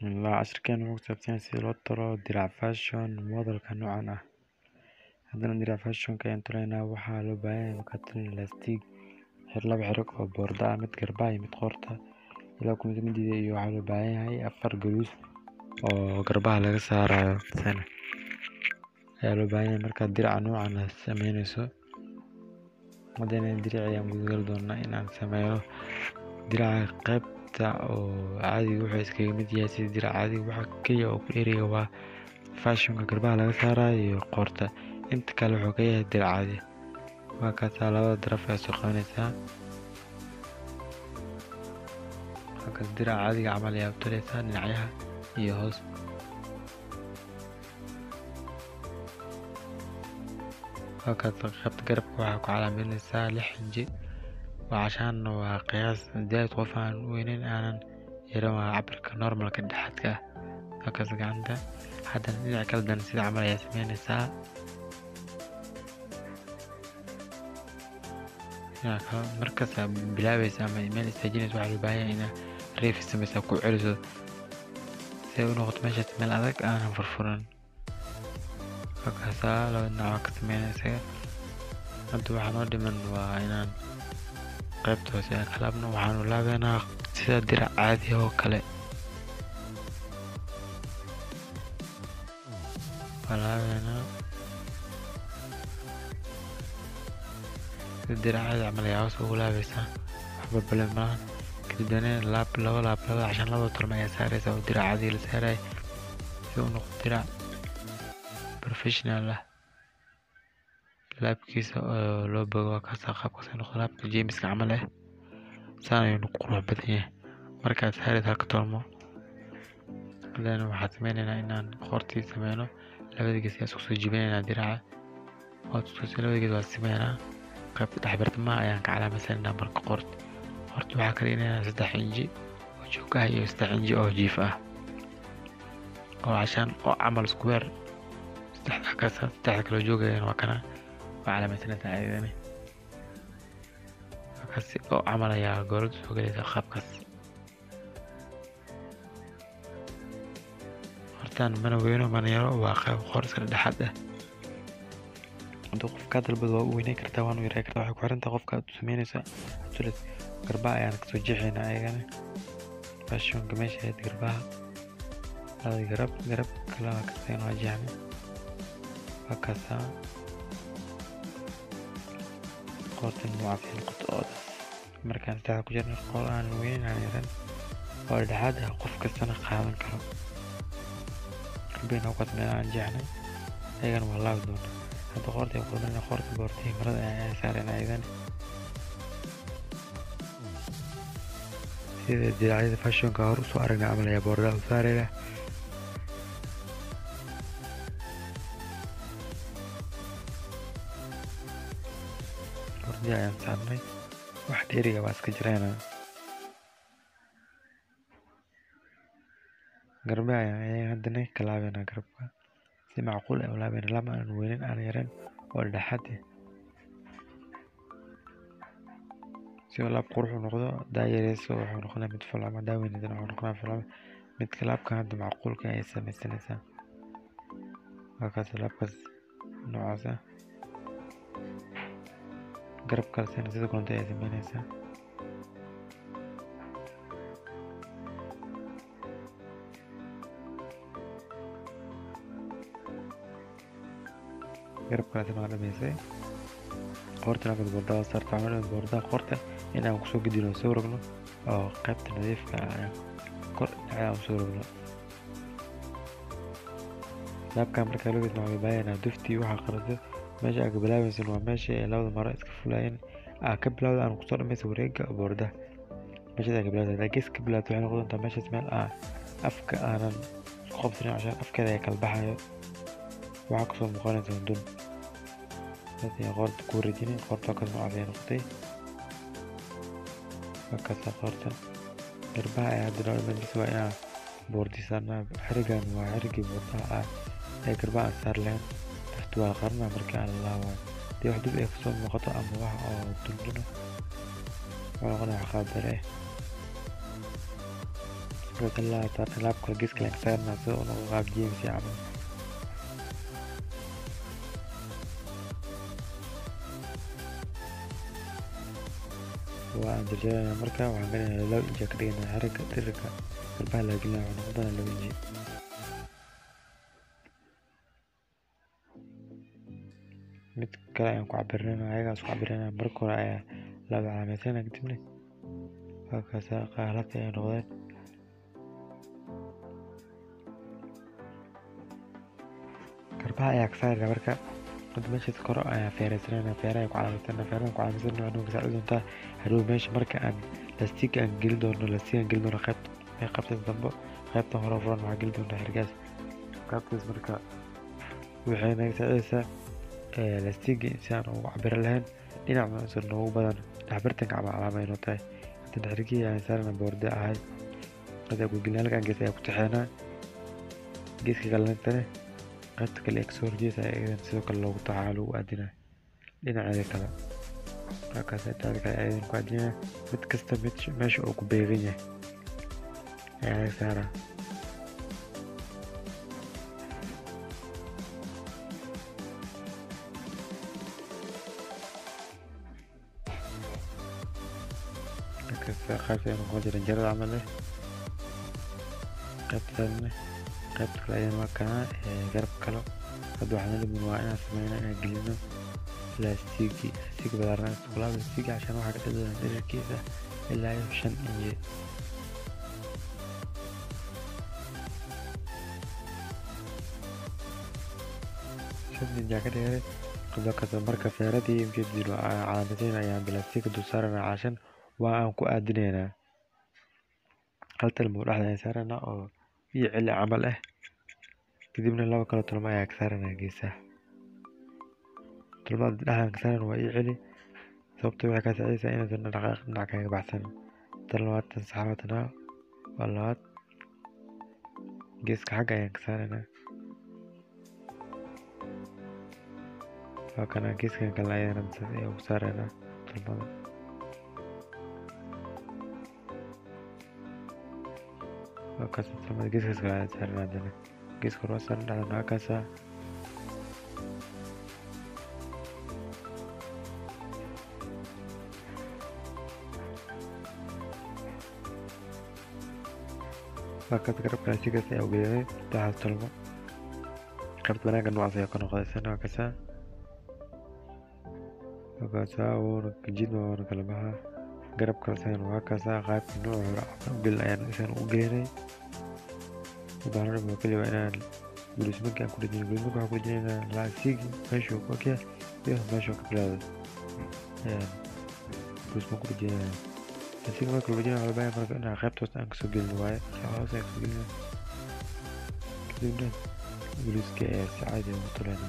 Bismillah cashirkeena wuxuu kusaabsan yahay sida loo tolo dirac fashion modelka noocan ah. Haddana dirac fashionka ayaan tolaynaa waxaa loo baahan yahay markaad tolin elastic xir laba xirag oo boorda ah mid garbaha iyo mid qoorta ilaa kumida midida iyo waxaa loo baahan yahay afar galuus oo garbaha laga saarayo ayaa loo baahan yahay markaad diraca noocan ah sameynayso haddana dirac ayaan gudagali doonaa inaan sameeyo diraca qaybta oo caadiga wuxuu iskaga mid yahay sida dirac caadiga waxa keliya oo ku dheeriga waa fashionka garbaha laga saarayo iyo qoorta. Inta kale wuxuu ka yahay dirac caadi. Waa labada daraf ayaa soo qabanaysaa halkaas dirac caadiga camal ayaa u dhinacyaha iyo hoos. Halkaas qaybta garabka waxaa ku calaamadinaysaa lix inji lacagtana waa qiyas zaid qof aan uweyneyn aanan yaran waa cabirka normalka dhexaadka ah. Markas gacanta hadana dhinaca kale hadana sidan camal ayaa sameyneysa dhinaca kale ama meel istaajineysa waxaa loo baahan inaa reef sameysa ku celiso. Si ay unoqoto meeshaas meel adag aanan furfuran. Markaasa laba dhinac waa ka sameyneysa hadda waxaa noo dhiman waa inaan qaybta hoose aan ka laabno waxaanu laabeynaa sida dirac caadi oo kale. Waa laabeynaa? Sida dirac caadi camal ayaa hoos ugu laabeysaa waxba bale malahan kadib dana laab laba laab laba cashan laba tolma ayaa saaraysaa oo dirac caadi la saaraya si uu noqdo dirac professional ah laabkiisa oo loo bogo waa kaasa qaabkaas noqdo laabka jeemiska camal ah saan ayuu ku qurux badan yahay markaad saarid halka tolmo. Hadana waxaan sameynaynaa inaan qoortii sameyno labada gees isku soo jibinaynaa diraca. Waad iskusi labada gees waa dhexbartamaha ayaan ka calaamadsanaa marka qoorta qoorta waxaa ka dhignaynaa saddex inji oo joog ah iyo saddex inji oo jiif ah. Oo cashaan oo camal isku weer. Saddexda kaasa saddexda kaloo joogayaan waa kana calaamadsanaysaa ayadani markaasi oo camal ayaa goolada soo gelaysa qaabkaas hortaan mana weyno mana yaro waa qayb qoor dhexaad ah hadduu qofkaa dalbad waa u weyneyn kartaa waanu yaray kartaa waxay ku xirantahay qofka aad u sameynaysa tulid garbaha ayaan ka soo jeexaynaa ayagana fashionka meesha ahayd garbaha garab garab kale waa waa jeexnay waa ay noqoto oo markaan saxa ku jirna qoor aan aan yaran oo dhexaad ah qof kastana qaadan karo. Rabina uqad meel aan jeexnay ayagana waa laabi doonaa hadda qoorta ay qudana qoorta boortay marada ayaa saareen ayadan sida diracyada fashionka hor u soo aragnay camal ayaa boordaha u saarayna boordii ayaan saarnay. Wax dheeriga baa iska jirayna. Garbe ayaan haddana ka laabeynaa garabka. Si macquul ah u laabeyna lama aan weynin aan yaran oo dhexaad ah si uu laab qurux u noqdo daa yareyso wuxuu noqonaya mid fulcama daa weyneedana wuxuu noqonaya fulcama midka laabka hadda macquulka ayay samaysanaysaa halkaas laabkaas noocaas ah garab kalesena sida koonta ayay sameynaysaa garab kalesena waa dhameysay qoortana mid boordaa saarta waxaan boordaa qoorta in aan ku soo gudino soo rogno oo qaybta nadiifka ah kor dhinacyada aan soo rogno laabkan markaa loo geedna waxaa baahanaa duftii waxaa qarado meesha aad ka bilaabaysan waa meesha ay labada maro iska fulayeen aa ka bilawda aan ku soo dhamaysa wareega boorda. Meeshaad aa ka bilawda gees ka bilawda waxay noqon meeshaas meel aa afka aanan isku qabsanin cashaan afkeeda ayaa kala waxaa ka soo muuqanaysa dun. Ayaan qoorta ku wareejinay qoorta halkaas noocaas ayay noqotay. Halkaasaa qoorta garbaha ayaa hadda noo dhimanaysa waa inaa boordi saarnaa xirigan waa xirigii boordaha ah ee garbaha aan saar lahayn taftu waa qarnaa markii aan laabayo dee wax dib ay ka soo muuqato ama wax oo dunduna wuxuu noqonaya wax qaabdare laabtaan laabka geeska leen ka saarnaa sida uu noqdo qaab jeemsi camal waa aan jarjarana marka waxaan galaynaa laba inji ka dhiganaa xariga dhirirka garbaha laga gelinaa waxaa noqon doonaa laba inji mid kale ayaan ku cabirnayna ayagaas ku cabirnayna marka hore ayaa laba calaameysana kadibna halkaas qaaladii ay noqdeen. Garbaha ayaa ka saarayna marka. Hadda meeshaas koro ayaa feeraysanayna feeraha ku calaameysana feeraha ku calaameysana waxaa nooga saacidi doontaa hadhow meesha marka aan lastiig aan gelin doono lastiig aan gelin doono qayb qaybtaas dambe qaybtan hore furan waxaa geli doontaa xirgaas qaybtaas marka waxay naga saacidaysaa lastiigi si aan ugu cabiro lahayn dhinac usan noogu badan dhexbartanka ama calaama inoo tahay. Hadda xirgii aan saarana boorde ahay hadda gulgelin halkan gees ayaa ku taxeenaa geeska kalentane qaybta kale ee ka soo horjeesa sidoo kale loogu taxaa lagu aadinaa dhinaceeda kale. Markaas intaada kale ayadan ku aadinaa mid kasta mid meesha uu ku beegan yahay ayaa laga saaraa qaybta aynu noqon jiran jarada camal eh qaybta kalena qaybta kale ayaan waa kanaa garab kalo hadda waxaan nalimin waa inaan sameyno inaan gelino laastigi laastigi balaarnaa isticmaal laastigi cashaan waxaa ka dhigaya dhererkiisa ilaa iyo shan inji shan inji ka dhigay qabla kasta marka feeradii saarana cashan waa aan ku aadinaynaa. Hal talmo dhexda ayaan saaranaa oo iyo cili camal ah kadibna laba kalo talmo ayaa ka saaranaa geesaha talmada dhexdan ka saaran waa ii celi sababta waxay kaa saacidaysaa inaysan dhaqaaq dhinac kaga baxsan. Tan labaatan saxaabadana waa labaad. Geeska xagga ayaan ka saaraynaa waa kana geeskan kale ayaan ku saaraynaa talmada kaas talmada geeskaas kale ayaan saaranaa haddana geeska hore waa saaran dhexdan waa kaasaa markaas garabka sigaas ayaa ugeeday saddexdaas talmo qaybta banaanka noocaas ayaa ka noqday sana waa kasaa waa kaasaa wuuna jid wuuna kala baxaa garabka isagana waa kaasaa qaybta nooca hore bil ayaan isagana u geynay ubaahna dhimo keliya waa inaan gulismanka aan ku dhejinay gulismanka waxaan ku dhejinaynaa laasigi meeshuu ka kee iyo meeshuu ka bilaado gulisman ku dhejinaya asiga marka loo jina walbaa marka inaa qaybta aan ka soo gelin waaye hoos aan ka soo gelin. Kadibna guliska ee si caadi ugu tulayna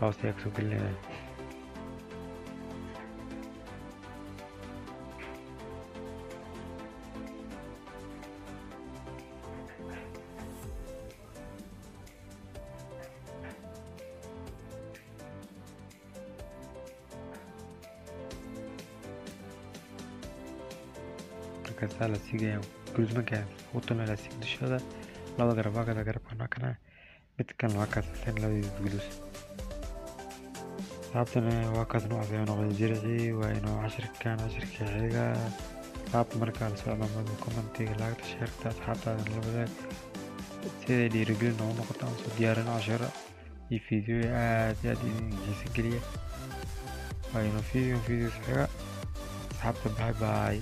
hoos ayaa ka soo gelinaya markaasaa la siigaya gulismanka ugu tulna la siig dushooda labada garab waa kada garabkan waa kana mid kan waa kaas asan labadiis gulus laabtana waa kaas noocaas ayaa noqday jiricii waa inuu cashirkan cashirka xiga laabta markaa la socda madu commentiga laagta sheerta asxaabtaada la wadaag siday dhiirigelin noogu noqoto aan soo diyaarino cashiro iyo fiidiyooyi aad aad idin xiisa geliya. Waa inuu fiidiyo fiidiyos xiga asxaabta bye bye